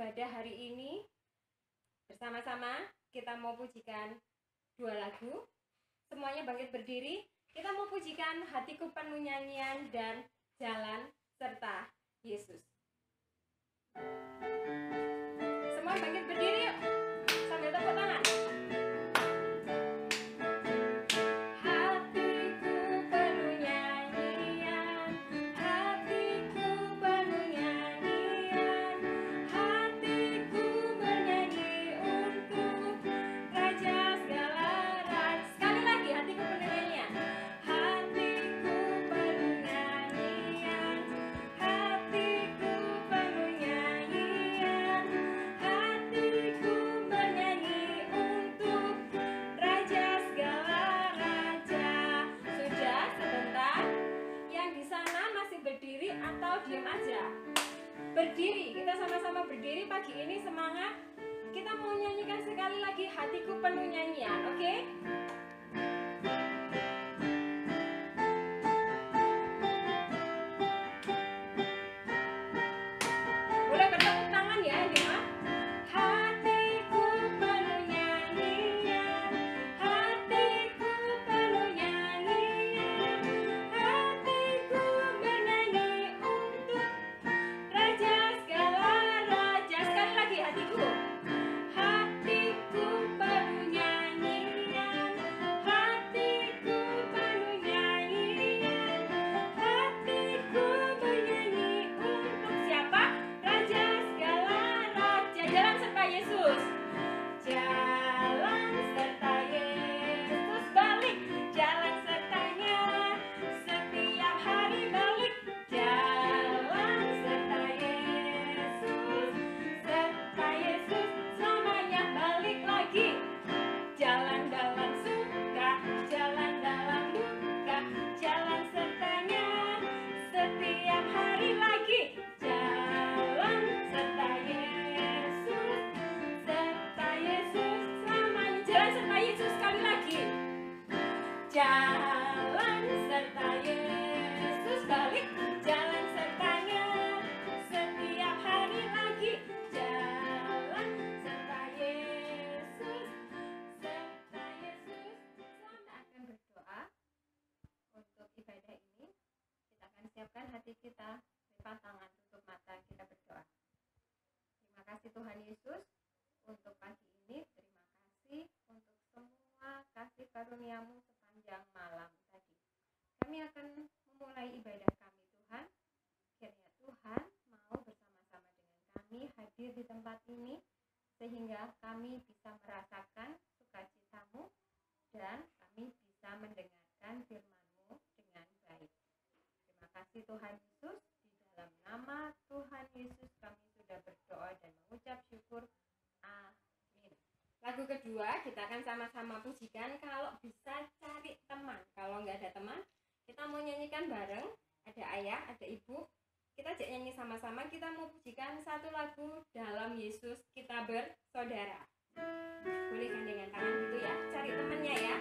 ibadah hari ini bersama-sama. Kita mau pujikan dua lagu. Semuanya bangkit berdiri. Kita mau pujikan hatiku penuh nyanyian dan jalan serta Yesus. Semua Yesus untuk pagi ini terima kasih untuk semua kasih karuniamu sepanjang malam tadi. Kami akan memulai ibadah kami Tuhan. Kiranya Tuhan mau bersama-sama dengan kami hadir di tempat ini sehingga kami bisa merasakan sukacitamu dan kami bisa mendengarkan firman-Mu dengan baik. Terima kasih Tuhan Yesus, di dalam nama Tuhan Yesus kami sudah berdoa dan mengucap syukur. Amin. Lagu kedua kita akan sama-sama pujikan kalau bisa cari teman. Kalau nggak ada teman, kita mau nyanyikan bareng. Ada ayah, ada ibu. Kita ajak nyanyi sama-sama. Kita mau pujikan satu lagu dalam Yesus kita bersaudara. Boleh gandengan tangan gitu ya. Cari temennya ya.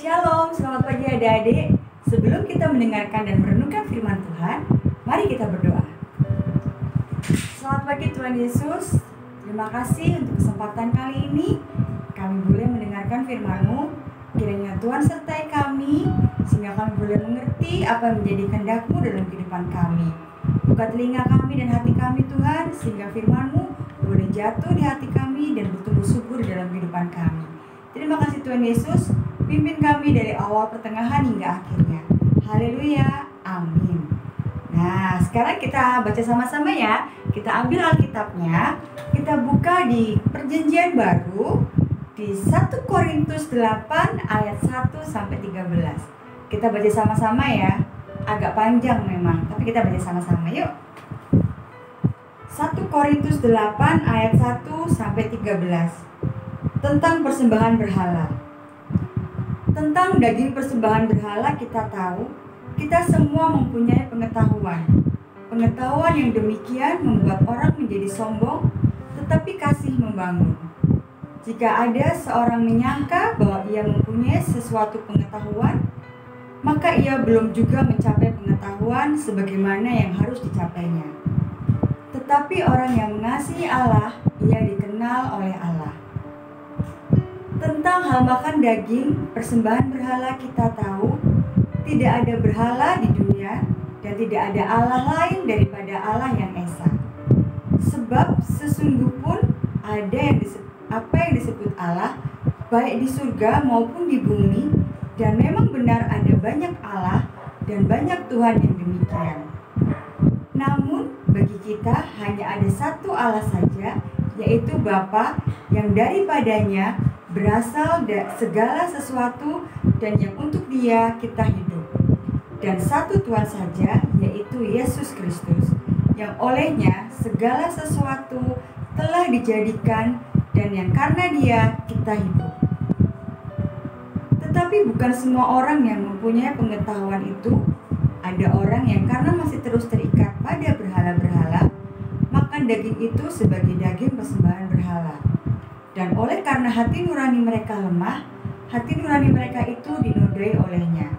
Shalom, selamat pagi adik-adik. Sebelum kita mendengarkan dan merenungkan firman Tuhan, mari kita berdoa. Selamat pagi Tuhan Yesus. Terima kasih untuk kesempatan kali ini. Kami boleh mendengarkan firman-Mu. Kiranya Tuhan sertai kami, sehingga kami boleh mengerti apa yang menjadi kehendak-Mu dalam kehidupan kami. Buka telinga kami dan hati kami Tuhan, sehingga firman-Mu boleh jatuh di hati kami dan bertumbuh subur dalam kehidupan kami. Terima kasih Tuhan Yesus, pimpin kami dari awal pertengahan hingga akhirnya. Haleluya, amin. Nah, sekarang kita baca sama-sama ya. Kita ambil Alkitabnya, kita buka di Perjanjian Baru di 1 Korintus 8 ayat 1 sampai 13. Kita baca sama-sama ya. Agak panjang memang, tapi kita baca sama-sama yuk. 1 Korintus 8 ayat 1 sampai 13 tentang persembahan berhala. Tentang daging persembahan berhala kita tahu, kita semua mempunyai pengetahuan. Pengetahuan yang demikian membuat orang menjadi sombong, tetapi kasih membangun. Jika ada seorang menyangka bahwa ia mempunyai sesuatu pengetahuan, maka ia belum juga mencapai pengetahuan sebagaimana yang harus dicapainya. Tetapi orang yang mengasihi Allah, ia dikenal oleh Allah. Tentang hal makan daging, persembahan berhala kita tahu, tidak ada berhala di dunia dan tidak ada Allah lain daripada Allah yang Esa. Sebab sesungguh pun ada yang disebut, apa yang disebut Allah, baik di surga maupun di bumi, dan memang benar ada banyak Allah dan banyak Tuhan yang demikian. Namun bagi kita hanya ada satu Allah saja, yaitu Bapa yang daripadanya berasal dari segala sesuatu dan yang untuk dia kita hidup. Dan satu Tuhan saja, yaitu Yesus Kristus, yang olehnya segala sesuatu telah dijadikan dan yang karena dia kita hidup. Tetapi bukan semua orang yang mempunyai pengetahuan itu. Ada orang yang karena masih terus terikat pada berhala-berhala, makan daging itu sebagai daging persembahan berhala dan oleh karena hati nurani mereka lemah, hati nurani mereka itu dinodai olehnya.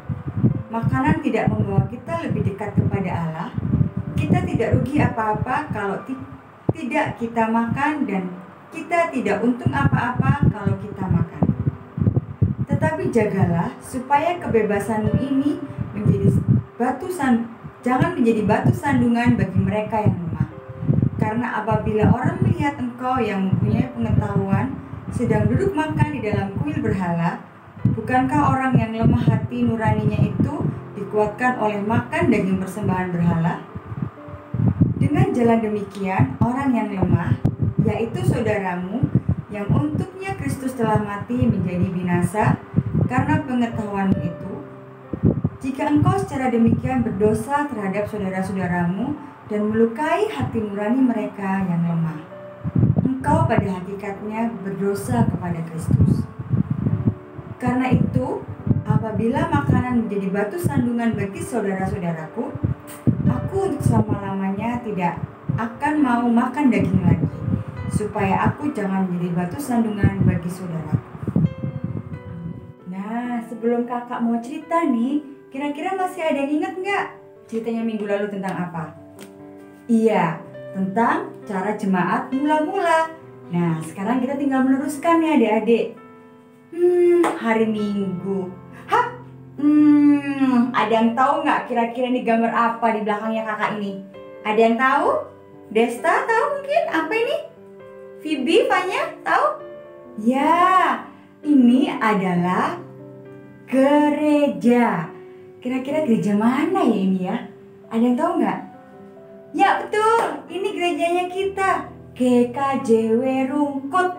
Makanan tidak membawa kita lebih dekat kepada Allah. Kita tidak rugi apa-apa kalau tidak kita makan dan kita tidak untung apa-apa kalau kita makan. Tetapi jagalah supaya kebebasanmu ini menjadi batu san jangan menjadi batu sandungan bagi mereka yang lemah. Karena apabila orang melihat engkau yang mempunyai pengetahuan sedang duduk makan di dalam kuil berhala, bukankah orang yang lemah hati nuraninya itu dikuatkan oleh makan daging persembahan berhala? Dengan jalan demikian, orang yang lemah, yaitu saudaramu, yang untuknya Kristus telah mati menjadi binasa karena pengetahuan itu, jika engkau secara demikian berdosa terhadap saudara-saudaramu dan melukai hati nurani mereka yang lemah engkau pada hakikatnya berdosa kepada Kristus. Karena itu, apabila makanan menjadi batu sandungan bagi saudara-saudaraku, aku untuk selama-lamanya tidak akan mau makan daging lagi, supaya aku jangan menjadi batu sandungan bagi saudaraku. Nah, sebelum kakak mau cerita nih, kira-kira masih ada yang ingat nggak ceritanya minggu lalu tentang apa? Iya, tentang cara jemaat mula-mula. Nah, sekarang kita tinggal meneruskan ya adik-adik. Hmm, hari Minggu. Hah? Hmm, ada yang tahu nggak kira-kira ini gambar apa di belakangnya kakak ini? Ada yang tahu? Desta tahu mungkin apa ini? Vibi, Fanya tahu? Ya, ini adalah gereja. Kira-kira gereja mana ya ini ya? Ada yang tahu nggak? Ya betul, ini gerejanya kita, GKJW Rungkut.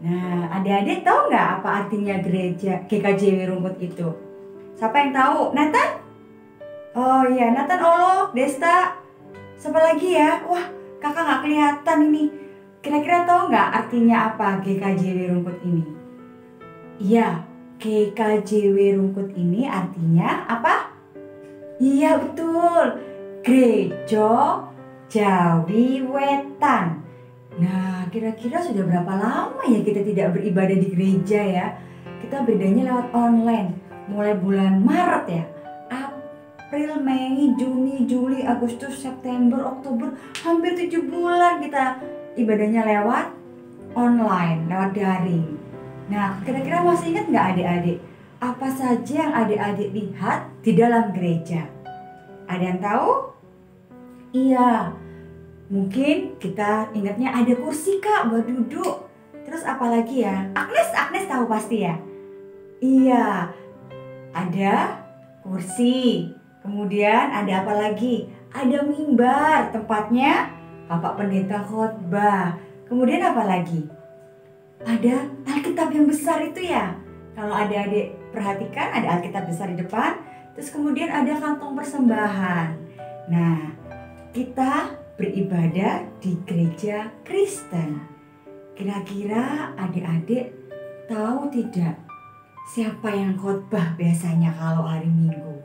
Nah, adik-adik tahu nggak apa artinya gereja GKJW Rungkut itu? Siapa yang tahu? Nathan? Oh iya, Nathan Olo, Desta. Siapa lagi ya? Wah, kakak nggak kelihatan ini. Kira-kira tahu nggak artinya apa GKJW Rungkut ini? Iya, GKJW Rungkut ini artinya apa? Iya betul, Gereja Jawi Wetan. Nah, kira-kira sudah berapa lama ya kita tidak beribadah di gereja ya? Kita bedanya lewat online. mulai bulan Maret ya April, Mei, Juni, Juli, Agustus, September, Oktober hampir tujuh bulan kita ibadahnya lewat online, lewat daring. Nah, kira-kira masih ingat nggak adik-adik? Apa saja yang adik-adik lihat di dalam gereja? Ada yang tahu? Iya, mungkin kita ingatnya ada kursi kak buat duduk. Terus apa lagi ya? Agnes, Agnes tahu pasti ya? Iya, ada kursi. Kemudian ada apa lagi? Ada mimbar, tempatnya Bapak Pendeta khotbah. Kemudian apa lagi? Ada Alkitab yang besar itu ya. Kalau adik-adik perhatikan ada Alkitab besar di depan, terus kemudian ada kantong persembahan. Nah, kita beribadah di gereja Kristen. Kira-kira adik-adik tahu tidak siapa yang khotbah biasanya kalau hari Minggu?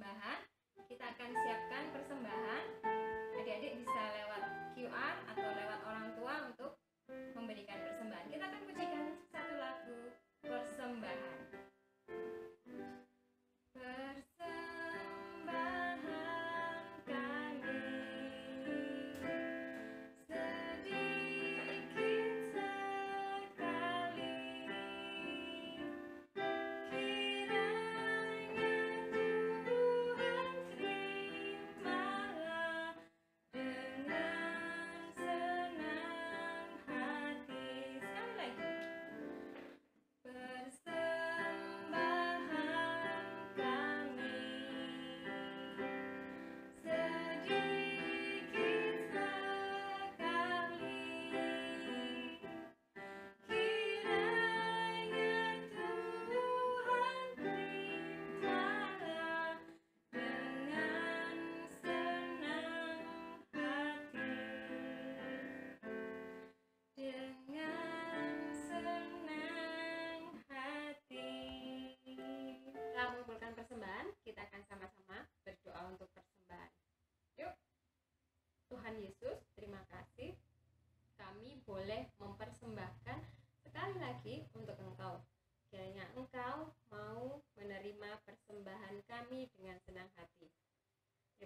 bahan kita akan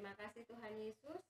Terima kasih Tuhan Yesus.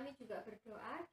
kami juga berdoa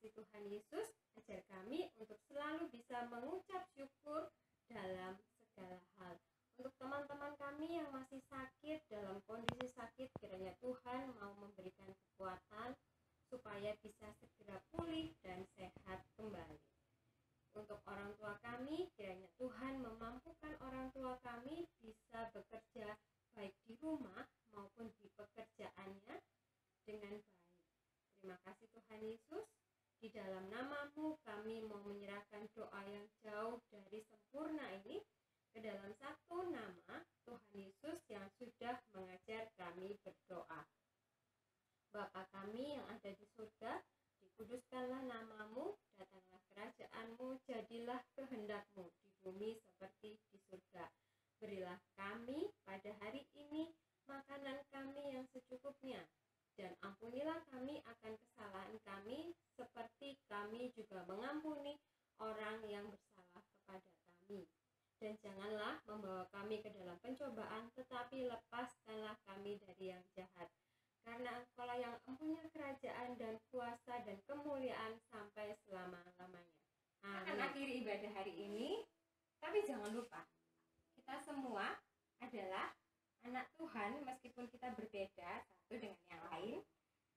kasih Tuhan Yesus, ajar kami untuk selalu bisa mengucap syukur dalam segala hal. Untuk teman-teman kami yang masih sakit, dalam kondisi sakit, kiranya Tuhan mau memberikan kekuatan supaya bisa segera pulih dan sehat kembali. Untuk orang tua kami, kiranya Tuhan memampukan orang tua kami bisa bekerja baik di rumah maupun di pekerjaannya dengan baik. Terima kasih Tuhan Yesus. Di dalam namamu kami mau menyerahkan doa yang jauh dari sempurna ini ke dalam satu nama Tuhan Yesus yang sudah mengajar kami berdoa. Bapa kami yang ada di surga, dikuduskanlah namamu, datanglah kerajaanmu, jadilah kehendakmu di bumi seperti di surga. Berilah kami pada hari ini makanan kami yang secukupnya dan ampunilah kami akan kesalahan kami seperti kami juga mengampuni orang yang bersalah kepada kami. Dan janganlah membawa kami ke dalam pencobaan, tetapi lepaskanlah kami dari yang jahat. Karena engkaulah yang mempunyai kerajaan dan kuasa dan kemuliaan sampai selama-lamanya. Akan akhiri ibadah hari ini, tapi jangan lupa, kita semua adalah anak Tuhan meskipun kita berbeda satu dengan yang lain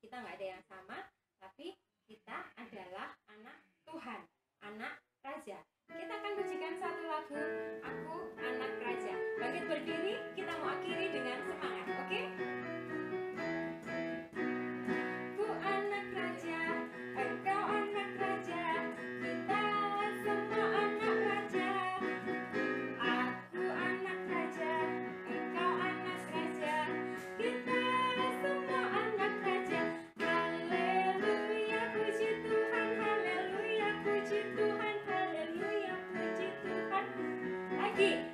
kita nggak ada yang sama tapi kita adalah anak Tuhan anak Raja kita akan menyanyikan satu lagu aku anak Raja bangkit berdiri kita mau akhiri dengan semangat oke okay? aquí.